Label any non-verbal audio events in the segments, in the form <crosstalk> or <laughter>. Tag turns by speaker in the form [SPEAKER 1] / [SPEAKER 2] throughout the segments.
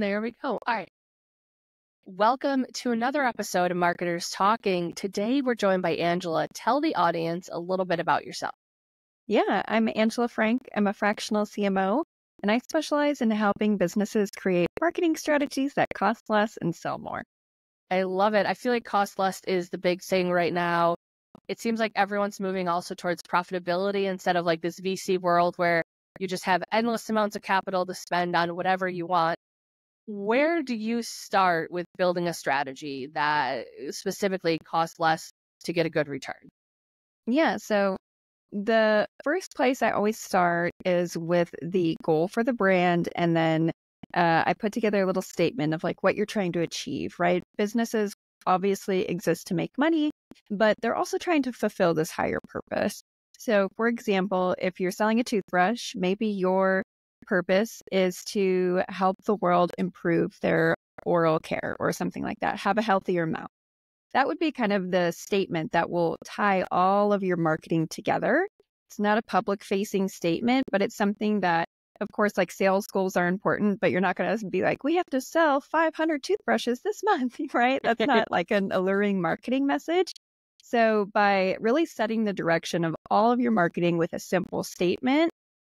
[SPEAKER 1] There we go. All right. Welcome to another episode of Marketers Talking. Today we're joined by Angela. Tell the audience a little bit about yourself.
[SPEAKER 2] Yeah, I'm Angela Frank. I'm a fractional CMO, and I specialize in helping businesses create marketing strategies that cost less and sell more.
[SPEAKER 1] I love it. I feel like cost less is the big thing right now. It seems like everyone's moving also towards profitability instead of like this VC world where you just have endless amounts of capital to spend on whatever you want. Where do you start with building a strategy that specifically costs less to get a good return?
[SPEAKER 2] Yeah, so the first place I always start is with the goal for the brand. And then uh, I put together a little statement of like what you're trying to achieve, right? Businesses obviously exist to make money, but they're also trying to fulfill this higher purpose. So, for example, if you're selling a toothbrush, maybe your purpose is to help the world improve their oral care or something like that, have a healthier mouth. That would be kind of the statement that will tie all of your marketing together. It's not a public facing statement, but it's something that, of course, like sales goals are important, but you're not going to be like, we have to sell 500 toothbrushes this month, <laughs> right? That's not like an alluring marketing message. So, by really setting the direction of all of your marketing with a simple statement,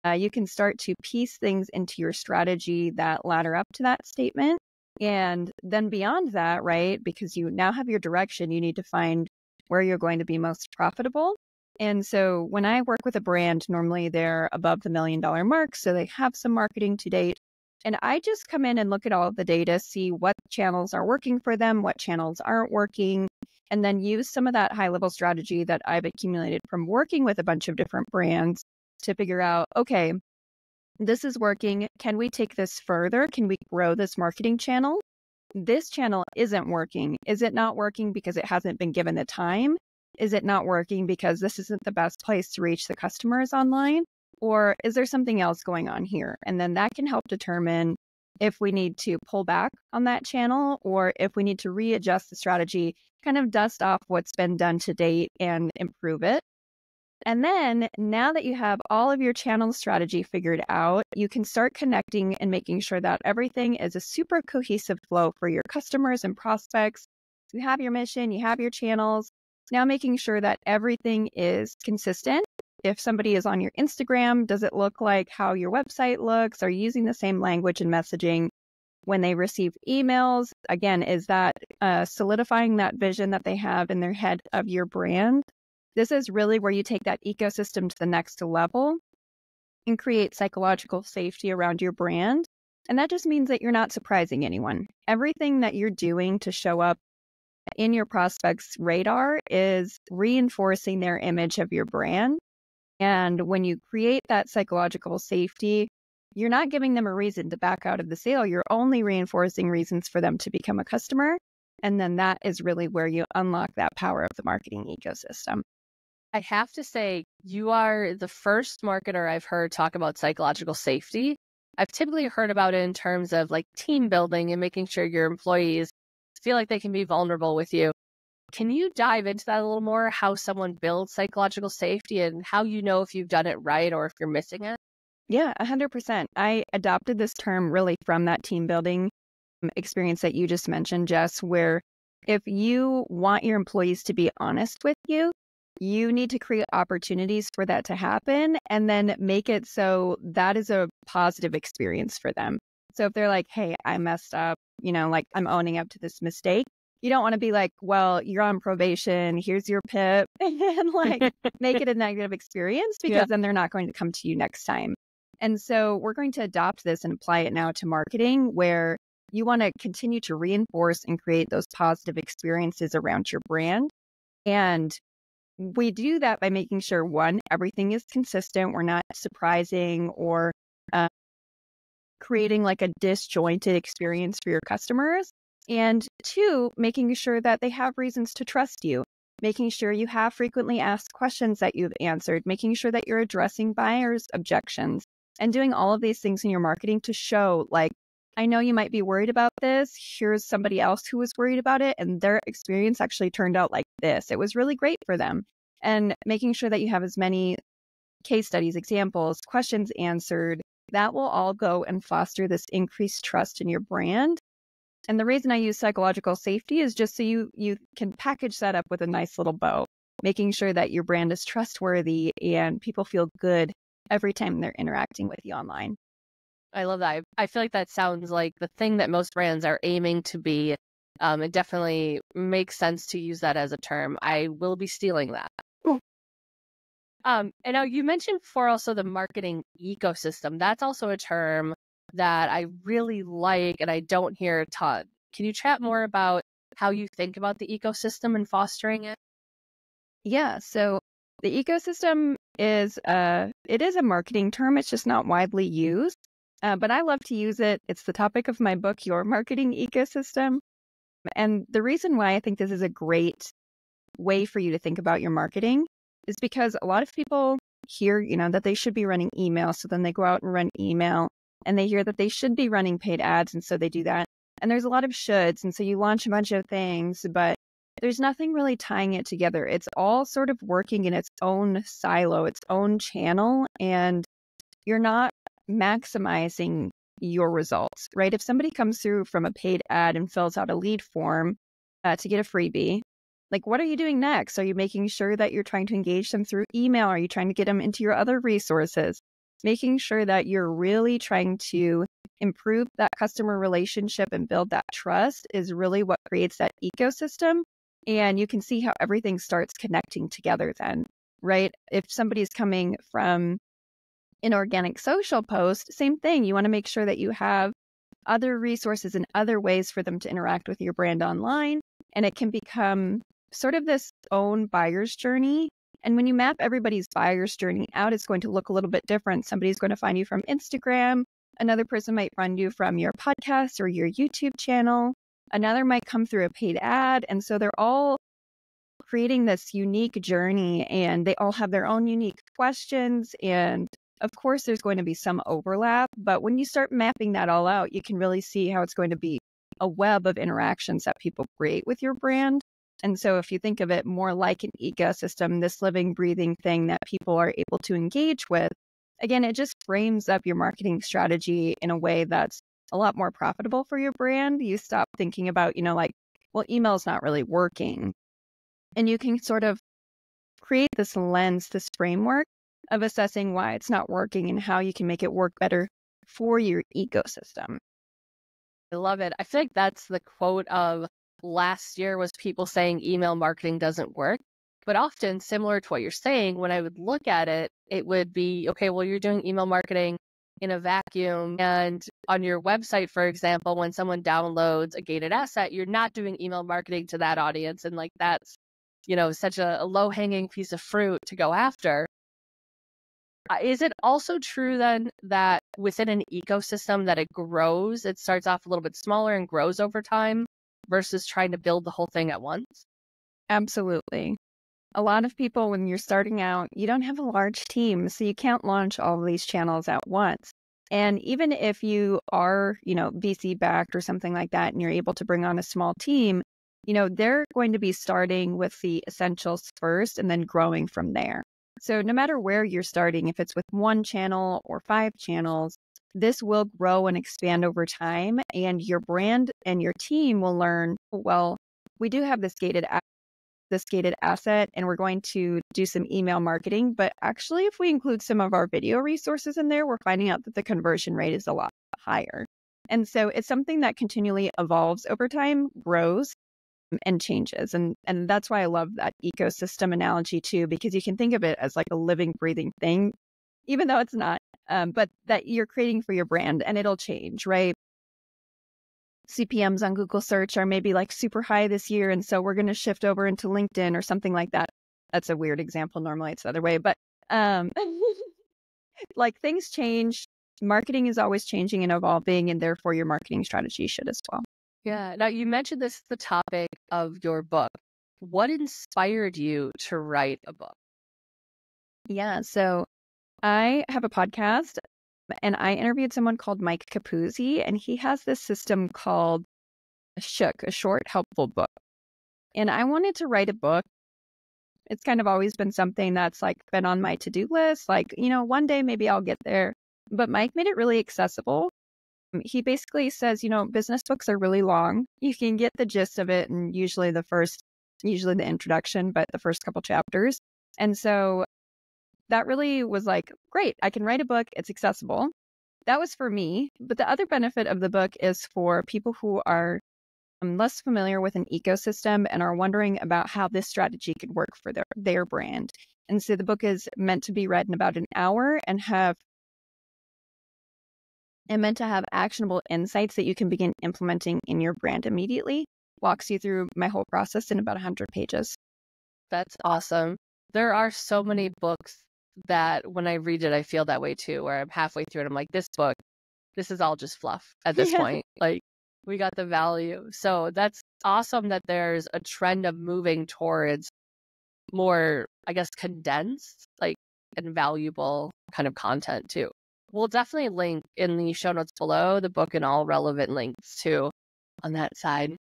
[SPEAKER 2] uh, you can start to piece things into your strategy that ladder up to that statement. And then beyond that, right, because you now have your direction, you need to find where you're going to be most profitable. And so when I work with a brand, normally they're above the million dollar mark. So they have some marketing to date. And I just come in and look at all the data, see what channels are working for them, what channels aren't working, and then use some of that high level strategy that I've accumulated from working with a bunch of different brands to figure out okay, this is working. Can we take this further? Can we grow this marketing channel? This channel isn't working. Is it not working because it hasn't been given the time? Is it not working because this isn't the best place to reach the customers online? Or is there something else going on here? And then that can help determine if we need to pull back on that channel or if we need to readjust the strategy, kind of dust off what's been done to date and improve it. And then now that you have all of your channel strategy figured out, you can start connecting and making sure that everything is a super cohesive flow for your customers and prospects. You have your mission, you have your channels. Now making sure that everything is consistent. If somebody is on your Instagram, does it look like how your website looks? Are you using the same language and messaging? When they receive emails, again, is that uh, solidifying that vision that they have in their head of your brand? This is really where you take that ecosystem to the next level and create psychological safety around your brand. And that just means that you're not surprising anyone. Everything that you're doing to show up in your prospect's radar is reinforcing their image of your brand. And when you create that psychological safety, you're not giving them a reason to back out of the sale. You're only reinforcing reasons for them to become a customer. And then that is really where you unlock that power of the marketing ecosystem.
[SPEAKER 1] I have to say, you are the first marketer I've heard talk about psychological safety. I've typically heard about it in terms of like team building and making sure your employees feel like they can be vulnerable with you. Can you dive into that a little more? How someone builds psychological safety and how you know if you've done it right or if you're missing it?
[SPEAKER 2] Yeah, 100%. I adopted this term really from that team building um, experience that you just mentioned, Jess, where if you want your employees to be honest with you, you need to create opportunities for that to happen and then make it so that is a positive experience for them. So if they're like, hey, I messed up, you know, like I'm owning up to this mistake, you don't want to be like, well, you're on probation, here's your PIP, <laughs> and like make it a negative experience <laughs> because yeah. then they're not going to come to you next time. And so we're going to adopt this and apply it now to marketing where you want to continue to reinforce and create those positive experiences around your brand. And we do that by making sure one, everything is consistent. We're not surprising or uh, creating like a disjointed experience for your customers. And two, making sure that they have reasons to trust you, making sure you have frequently asked questions that you've answered, making sure that you're addressing buyers' objections, and doing all of these things in your marketing to show like, I know you might be worried about this. Here's somebody else who was worried about it, and their experience actually turned out like this. It was really great for them. And making sure that you have as many case studies, examples, questions answered that will all go and foster this increased trust in your brand. And the reason I use psychological safety is just so you you can package that up with a nice little bow, making sure that your brand is trustworthy and people feel good every time they're interacting with you online.
[SPEAKER 1] I love that. I feel like that sounds like the thing that most brands are aiming to be. Um, it definitely makes sense to use that as a term. I will be stealing that. Um, and now you mentioned before also the marketing ecosystem. That's also a term that I really like and I don't hear a ton. Can you chat more about how you think about the ecosystem and fostering it?
[SPEAKER 2] Yeah. So the ecosystem is uh it is a marketing term. It's just not widely used. Uh, but I love to use it. It's the topic of my book, Your Marketing Ecosystem. And the reason why I think this is a great way for you to think about your marketing is because a lot of people hear, you know, that they should be running email. So then they go out and run email and they hear that they should be running paid ads. And so they do that. And there's a lot of shoulds. And so you launch a bunch of things, but there's nothing really tying it together. It's all sort of working in its own silo, its own channel. And you're not maximizing your results, right? If somebody comes through from a paid ad and fills out a lead form uh, to get a freebie, like what are you doing next? Are you making sure that you're trying to engage them through email? Are you trying to get them into your other resources? Making sure that you're really trying to improve that customer relationship and build that trust is really what creates that ecosystem. And you can see how everything starts connecting together then, right? If somebody's coming from an organic social post, same thing. You want to make sure that you have other resources and other ways for them to interact with your brand online. And it can become sort of this own buyer's journey. And when you map everybody's buyer's journey out, it's going to look a little bit different. Somebody's going to find you from Instagram. Another person might find you from your podcast or your YouTube channel. Another might come through a paid ad. And so they're all creating this unique journey and they all have their own unique questions and of course, there's going to be some overlap, but when you start mapping that all out, you can really see how it's going to be a web of interactions that people create with your brand. And so, if you think of it more like an ecosystem, this living, breathing thing that people are able to engage with, again, it just frames up your marketing strategy in a way that's a lot more profitable for your brand. You stop thinking about, you know, like, well, email's not really working. And you can sort of create this lens, this framework of assessing why it's not working and how you can make it work better for your ecosystem.
[SPEAKER 1] I love it. I feel like that's the quote of last year was people saying email marketing doesn't work. But often, similar to what you're saying, when I would look at it, it would be okay, well, you're doing email marketing in a vacuum. And on your website, for example, when someone downloads a gated asset, you're not doing email marketing to that audience. And like that's, you know, such a, a low hanging piece of fruit to go after. Uh, is it also true then that within an ecosystem that it grows, it starts off a little bit smaller and grows over time versus trying to build the whole thing at once?
[SPEAKER 2] Absolutely. A lot of people, when you're starting out, you don't have a large team, so you can't launch all of these channels at once. And even if you are, you know, VC backed or something like that, and you're able to bring on a small team, you know, they're going to be starting with the essentials first and then growing from there. So, no matter where you're starting, if it's with one channel or five channels, this will grow and expand over time. And your brand and your team will learn oh, well, we do have this gated this gated asset and we're going to do some email marketing but actually if we include some of our video resources in there we're finding out that the conversion rate is a lot higher and so it's something that continually evolves over time grows and changes. And and that's why I love that ecosystem analogy too, because you can think of it as like a living, breathing thing, even though it's not. Um, but that you're creating for your brand and it'll change, right? CPMs on Google search are maybe like super high this year. And so we're going to shift over into LinkedIn or something like that. That's a weird example. Normally it's the other way, but um, <laughs> like things change. Marketing is always changing and evolving, and therefore your marketing strategy should as well.
[SPEAKER 1] Yeah. Now, you mentioned this is the topic of your book. What inspired you to write a book?
[SPEAKER 2] Yeah. So I have a podcast and I interviewed someone called Mike Capuzzi, and he has this system called Shook, a short, helpful book. And I wanted to write a book. It's kind of always been something that's like been on my to do list. Like, you know, one day maybe I'll get there. but Mike made it really accessible. He basically says, you know, business books are really long. You can get the gist of it and usually the first, usually the introduction, but the first couple chapters. And so that really was like, great, I can write a book, it's accessible. That was for me. But the other benefit of the book is for people who are um, less familiar with an ecosystem and are wondering about how this strategy could work for their, their brand. And so the book is meant to be read in about an hour and have and meant to have actionable insights that you can begin implementing in your brand immediately. Walks you through my whole process in about 100 pages.
[SPEAKER 1] That's awesome. There are so many books that when I read it, I feel that way too, where I'm halfway through it. I'm like, this book, this is all just fluff at this <laughs> point. Like, we got the value. So that's awesome that there's a trend of moving towards more, I guess, condensed, like, and valuable kind of content too. We'll definitely link in the show notes below the book and all relevant links too on that side.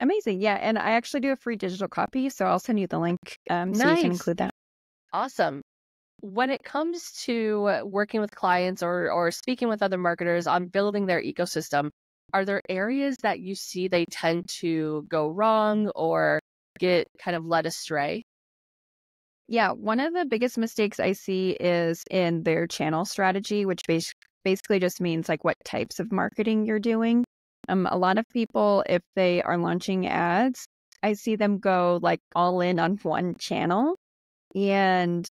[SPEAKER 2] Amazing. Yeah. And I actually do a free digital copy. So I'll send you the link um, so you can include that.
[SPEAKER 1] Awesome when it comes to working with clients or or speaking with other marketers on building their ecosystem are there areas that you see they tend to go wrong or get kind of led astray
[SPEAKER 2] yeah one of the biggest mistakes i see is in their channel strategy which bas- basically just means like what types of marketing you're doing um, a lot of people if they are launching ads i see them go like all in on <laughs> one channel and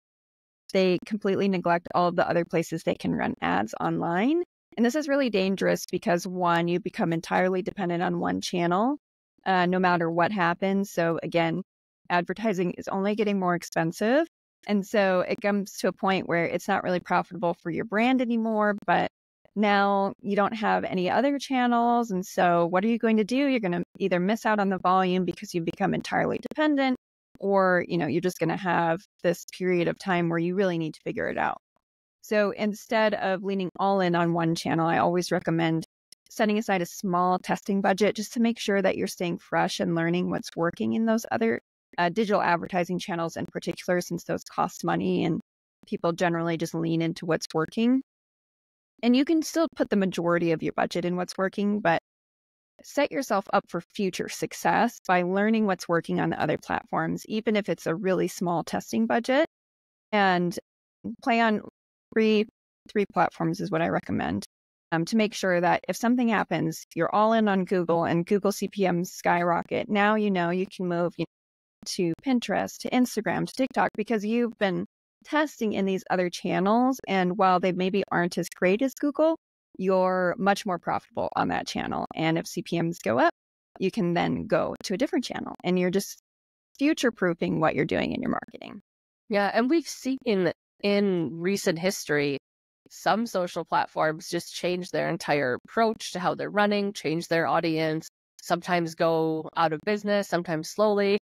[SPEAKER 2] they completely neglect all of the other places they can run ads online. And this is really dangerous because one, you become entirely dependent on one channel, uh, no matter what happens. So again, advertising is only getting more expensive. And so it comes to a point where it's not really profitable for your brand anymore, but now you don't have any other channels. And so what are you going to do? You're going to either miss out on the volume because you become entirely dependent, or you know you're just going to have this period of time where you really need to figure it out so instead of leaning all in on one channel i always recommend setting aside a small testing budget just to make sure that you're staying fresh and learning what's working in those other uh, digital advertising channels in particular since those cost money and people generally just lean into what's working and you can still put the majority of your budget in what's working but set yourself up for future success by learning what's working on the other platforms, even if it's a really small testing budget. And play on three three platforms is what I recommend um, to make sure that if something happens, you're all in on Google and Google CPMs skyrocket. Now you know you can move you to Pinterest, to Instagram, to TikTok because you've been testing in these other channels. And while they maybe aren't as great as Google, you're much more profitable on that channel. And if CPMs go up, you can then go to a different channel and you're just future proofing what you're doing in your marketing.
[SPEAKER 1] Yeah. And we've seen in recent history, some social platforms just change their entire approach to how they're running, change their audience, sometimes go out of business, sometimes slowly,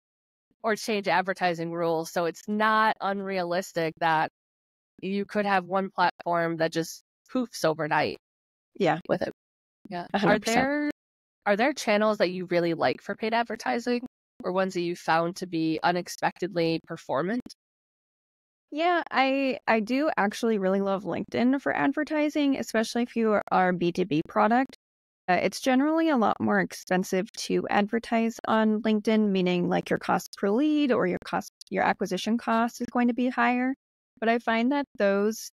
[SPEAKER 1] or change advertising rules. So it's not unrealistic that you could have one platform that just poofs overnight
[SPEAKER 2] yeah
[SPEAKER 1] with it yeah
[SPEAKER 2] 100%.
[SPEAKER 1] are there are there channels that you really like for paid advertising or ones that you found to be unexpectedly performant
[SPEAKER 2] yeah i i do actually really love linkedin for advertising especially if you are a b2b product uh, it's generally a lot more expensive to advertise on linkedin meaning like your cost per lead or your cost your acquisition cost is going to be higher but i find that those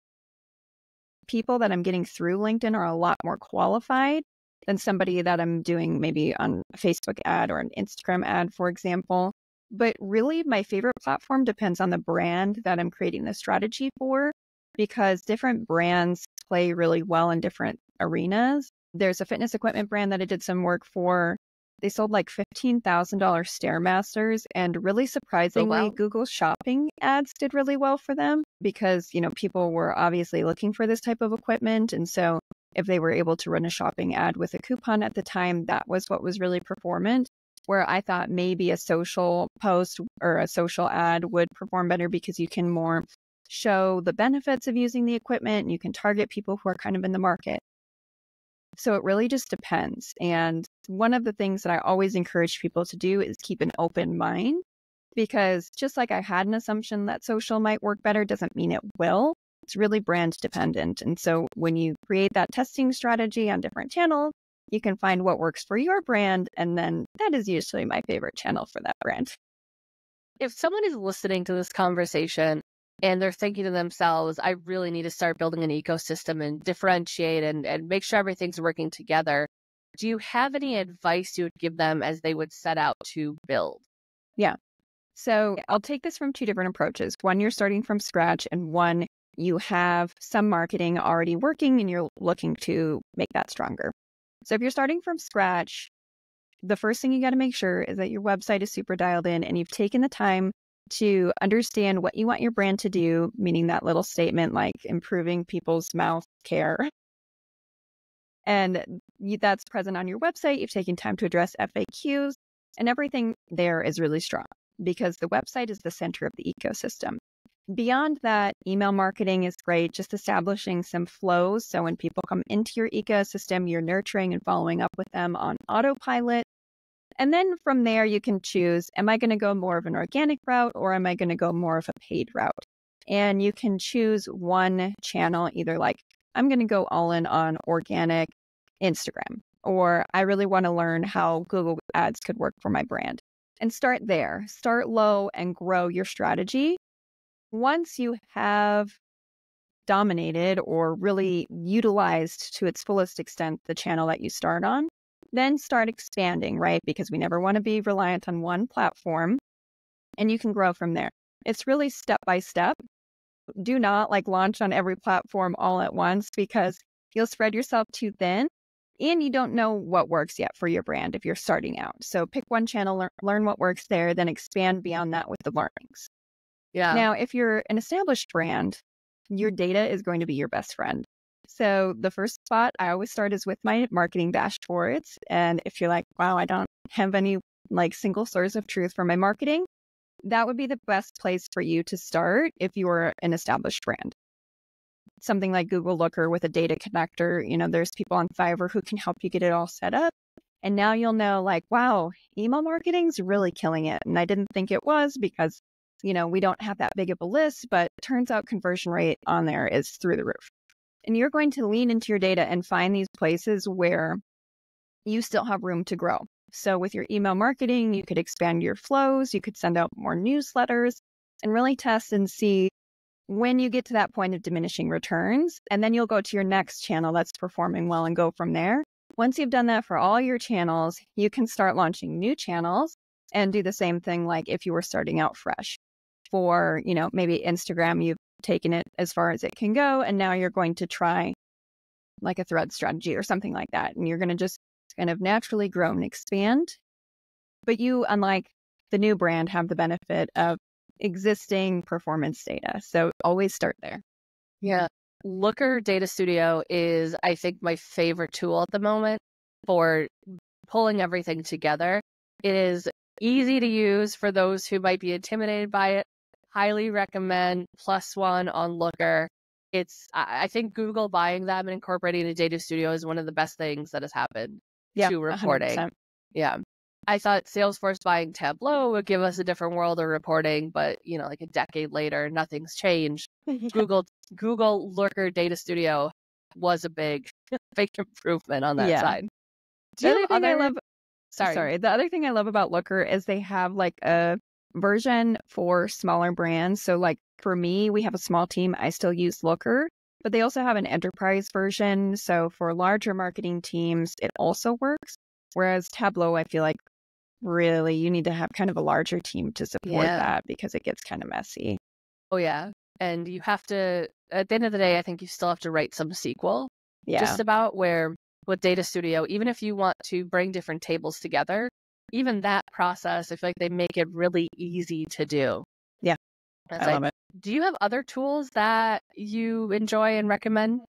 [SPEAKER 2] people that I'm getting through LinkedIn are a lot more qualified than somebody that I'm doing maybe on a Facebook ad or an Instagram ad, for example. But really, my favorite platform depends on the brand that I'm creating the strategy for because different brands play really well in different arenas. There's a fitness equipment brand that I did some work for they sold like $15,000 Stairmasters. And really oh, surprisingly, oh, wow. Google shopping ads did really well for them because, you know, people were obviously looking for this type of equipment. And so if they were able to run a shopping ad with a coupon at the time, that was what was really performant. Where I thought maybe a social post or a social ad would perform better because you can more show the benefits of using the equipment and you can target people who are kind of in the market. So it really just depends. And one of the things that I always encourage people to do is keep an open mind because just like I had an assumption that social might work better doesn't mean it will. It's really brand dependent. And so when you create that testing strategy on different channels, you can find what works for your brand. And then that is usually my favorite channel for that brand.
[SPEAKER 1] If someone is listening to this conversation and they're thinking to themselves, I really need to start building an ecosystem and differentiate and, and make sure everything's working together, do you have any advice you would give them as they would set out to build?
[SPEAKER 2] Yeah. So I'll take this from two different approaches. One, you're starting from scratch, and one, you have some marketing already working and you're looking to make that stronger. So if you're starting from scratch, the first thing you got to make sure is that your website is super dialed in and you've taken the time to understand what you want your brand to do, meaning that little statement like improving people's mouth care. And that's present on your website. You've taken time to address FAQs, and everything there is really strong because the website is the center of the ecosystem. Beyond that, email marketing is great, just establishing some flows. So when people come into your ecosystem, you're nurturing and following up with them on autopilot. And then from there, you can choose Am I going to go more of an organic route or am I going to go more of a paid route? And you can choose one channel, either like, I'm going to go all in on organic Instagram, or I really want to learn how Google Ads could work for my brand. And start there, start low and grow your strategy once you have dominated or really utilized to its fullest extent the channel that you start on, then start expanding, right? Because we never want to be reliant on one platform and you can grow from there. It's really step by step. Do not like launch on every platform all at once because you'll spread yourself too thin and you don't know what works yet for your brand if you're starting out. So pick one channel, learn, learn what works there, then expand beyond that with the learnings.
[SPEAKER 1] Yeah.
[SPEAKER 2] Now, if you're an established brand, your data is going to be your best friend. So the first spot I always start is with my marketing dashboards. And if you're like, wow, I don't have any like single source of truth for my marketing, that would be the best place for you to start if you are an established brand. Something like Google Looker with a data connector, you know, there's people on Fiverr who can help you get it all set up. And now you'll know, like, wow, email marketing's really killing it. And I didn't think it was because you know, we don't have that big of a list, but it turns out conversion rate on there is through the roof. And you're going to lean into your data and find these places where you still have room to grow. So with your email marketing, you could expand your flows, you could send out more newsletters and really test and see when you get to that point of diminishing returns. And then you'll go to your next channel that's performing well and go from there. Once you've done that for all your channels, you can start launching new channels and do the same thing like if you were starting out fresh for, you know, maybe Instagram, you've taken it as far as it can go. And now you're going to try like a thread strategy or something like that. And you're going to just kind of naturally grow and expand. But you, unlike the new brand, have the benefit of existing performance data. So always start there.
[SPEAKER 1] Yeah. Looker Data Studio is, I think, my favorite tool at the moment for pulling everything together. It is easy to use for those who might be intimidated by it highly recommend plus one on Looker. It's I think Google buying them and incorporating a data studio is one of the best things that has happened
[SPEAKER 2] yeah,
[SPEAKER 1] to reporting.
[SPEAKER 2] 100%.
[SPEAKER 1] Yeah. I thought Salesforce buying Tableau would give us a different world of reporting, but you know, like a decade later, nothing's changed. <laughs>
[SPEAKER 2] yeah.
[SPEAKER 1] Google Google Looker Data Studio was a big, <laughs> big improvement on that
[SPEAKER 2] Yeah.
[SPEAKER 1] side.
[SPEAKER 2] The
[SPEAKER 1] Do you
[SPEAKER 2] other thing I love,
[SPEAKER 1] Sorry.
[SPEAKER 2] sorry, the other thing I love about Looker is they have like a version for smaller brands. So, like for me, we have a small team. I still use Looker, but they also have an enterprise version. So, for larger marketing teams, it also works. Whereas Tableau, I feel like really you need to have kind of a larger team to support
[SPEAKER 1] Yeah.
[SPEAKER 2] that because it gets kind of messy.
[SPEAKER 1] Oh yeah. And you have to at the end of the day, I think you still have to write some SQL
[SPEAKER 2] Yeah.
[SPEAKER 1] just about where with Data Studio, even if you want to bring different tables together, even that process, I feel like they make it really easy to do.
[SPEAKER 2] Yeah.
[SPEAKER 1] It's
[SPEAKER 2] I
[SPEAKER 1] like,
[SPEAKER 2] love it.
[SPEAKER 1] do you have other tools that you enjoy and recommend?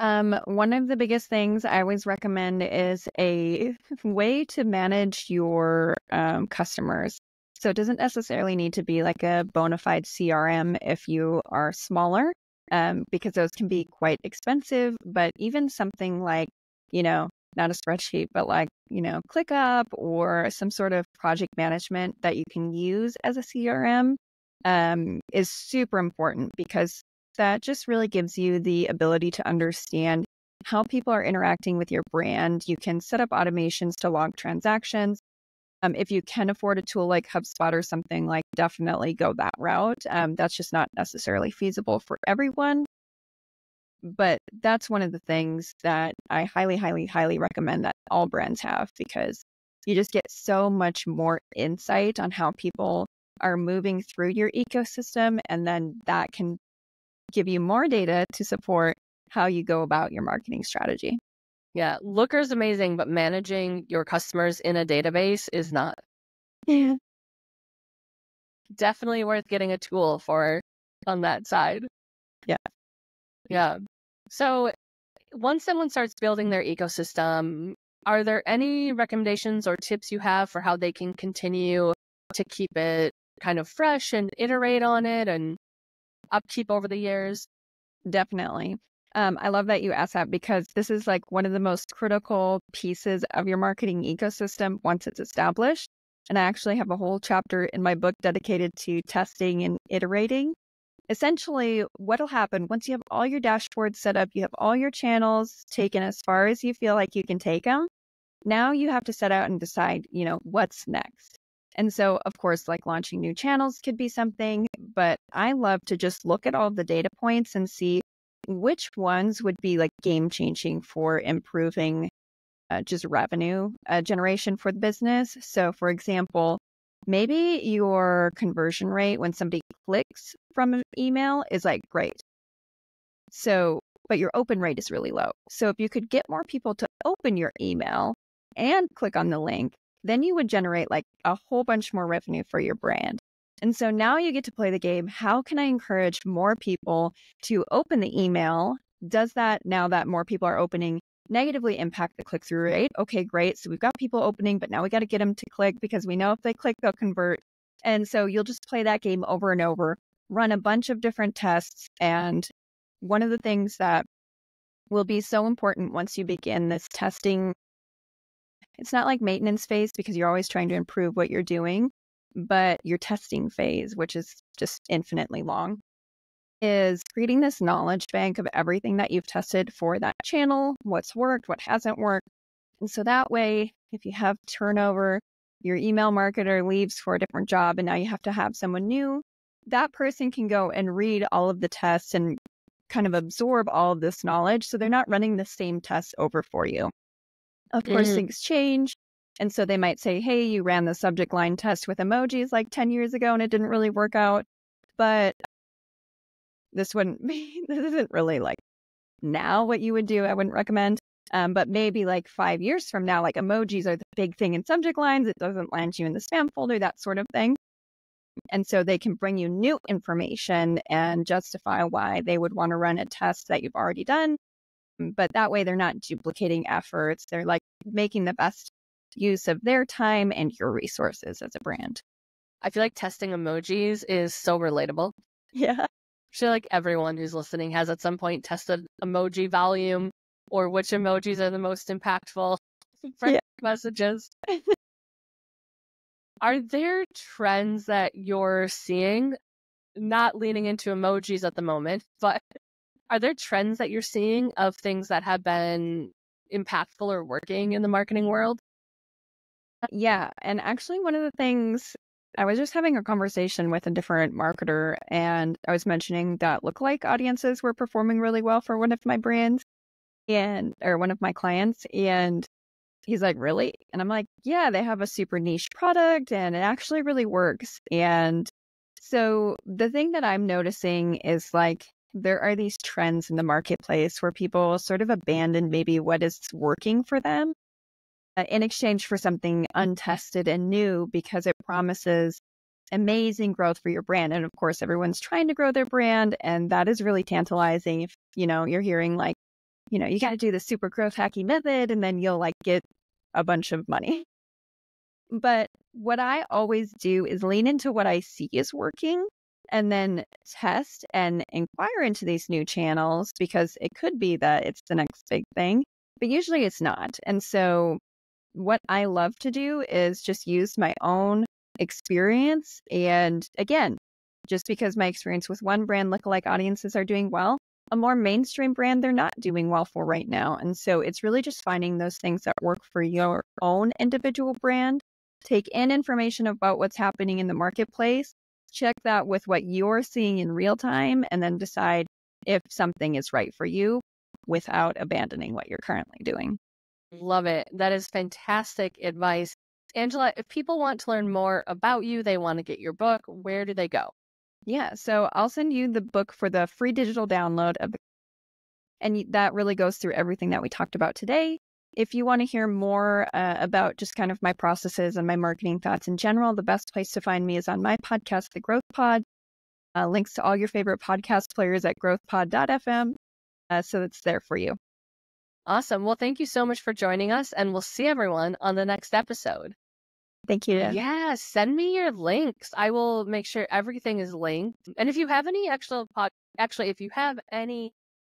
[SPEAKER 2] Um, one of the biggest things I always recommend is a <laughs> way to manage your um, customers. So it doesn't necessarily need to be like a bona fide CRM if you are smaller, um, because those can be quite expensive. But even something like, you know, not a spreadsheet, but like, you know, ClickUp or some sort of project management that you can use as a CRM um, is super important because that just really gives you the ability to understand how people are interacting with your brand. You can set up automations to log transactions. Um, if you can afford a tool like HubSpot or something, like definitely go that route. Um, that's just not necessarily feasible for everyone. But that's one of the things that I highly, highly, highly recommend that all brands have because you just get so much more insight on how people are moving through your ecosystem. And then that can give you more data to support how you go about your marketing strategy.
[SPEAKER 1] Yeah, Looker is amazing, but managing your customers in a database is not.
[SPEAKER 2] Yeah.
[SPEAKER 1] Definitely worth getting a tool for on that side.
[SPEAKER 2] Yeah.
[SPEAKER 1] Yeah. So once someone starts building their ecosystem, are there any recommendations or tips you have for how they can continue to keep it kind of fresh and iterate on it and upkeep over the years?
[SPEAKER 2] Definitely. Um, I love that you asked that because this is like one of the most critical pieces of your marketing ecosystem once it's established. And I actually have a whole chapter in my book dedicated to testing and iterating. Essentially, what'll happen once you have all your dashboards set up, you have all your channels taken as far as you feel like you can take them. Now you have to set out and decide, you know, what's next. And so, of course, like launching new channels could be something, but I love to just look at all the data points and see which ones would be like game changing for improving uh, just revenue uh, generation for the business. So, for example, maybe your conversion rate when somebody clicks from an email is like great. So, but your open rate is really low. So, if you could get more people to open your email and click on the link, then you would generate like a whole bunch more revenue for your brand. And so now you get to play the game. How can I encourage more people to open the email? Does that now that more people are opening negatively impact the click through rate? Okay, great. So we've got people opening, but now we got to get them to click because we know if they click, they'll convert. And so you'll just play that game over and over, run a bunch of different tests. And one of the things that will be so important once you begin this testing it's not like maintenance phase because you're always trying to improve what you're doing, but your testing phase, which is just infinitely long, is creating this knowledge bank of everything that you've tested for that channel, what's worked, what hasn't worked. And so that way, if you have turnover, your email marketer leaves for a different job and now you have to have someone new, that person can go and read all of the tests and kind of absorb all of this knowledge. So they're not running the same tests over for you. Of course, mm-hmm. things change. And so they might say, hey, you ran the subject line test with emojis like 10 years ago and it didn't really work out. But this wouldn't <laughs> be, this isn't really like now what you would do. I wouldn't recommend. Um, but maybe like five years from now, like emojis are the big thing in subject lines. It doesn't land you in the spam folder, that sort of thing. And so they can bring you new information and justify why they would want to run a test that you've already done but that way they're not duplicating efforts. They're like making the best use of their time and your resources as a brand.
[SPEAKER 1] I feel like testing emojis is so relatable. <laughs>
[SPEAKER 2] Yeah.
[SPEAKER 1] Feel like everyone who's listening has at some point tested emoji volume or which emojis are the most impactful <laughs> yeah. messages. <laughs> are there trends that you're seeing? Not leaning into emojis at the moment, but are there trends that you're seeing of things that have been impactful or working in the marketing world?
[SPEAKER 2] Yeah. And actually, one of the things I was just having a conversation with a different marketer, and I was mentioning that lookalike audiences were performing really well for one of my brands and, or one of my clients. And he's like, Really? And I'm like, Yeah, they have a super niche product and it actually really works. And so the thing that I'm noticing is like, there are these trends in the marketplace where people sort of abandon maybe what is working for them Uh, in exchange for something untested and new because it promises amazing growth for your brand. And of course, everyone's trying to grow their brand. And that is really tantalizing if, you know, you're hearing like, you know, you got to do the super growth hacky method and then you'll like get a bunch of money. But what I always do is lean into what I see is working and then test and inquire into these new channels because it could be that it's the next big thing, but usually it's not. And so, what I love to do is just use my own experience. And again, just because my experience with one brand lookalike audiences are doing well, a more mainstream brand they're not doing well for right now. And so it's really just finding those things that work for your own individual brand. Take in information about what's happening in the marketplace, check that with what you're seeing in real time, and then decide if something is right for you without abandoning what you're currently doing.
[SPEAKER 1] Love it. That is fantastic advice. Angela, if people want to learn more about you, they want to get your book, where do they go?
[SPEAKER 2] Yeah, so I'll send you the book for the free digital download of the and that really goes through everything that we talked about today. If you want to hear more uh, about just kind of my processes and my marketing thoughts in general, the best place to find me is on my podcast, The Growth Pod. Uh, links to all your favorite podcast players at growthpod.fm. Uh, so it's there for you.
[SPEAKER 1] Awesome. Well, thank you so much for joining us, and we'll see everyone on the next episode.
[SPEAKER 2] Thank you.
[SPEAKER 1] Yeah, send me your links. I will make sure everything is linked. And if you have any actual pod, actually, if you have any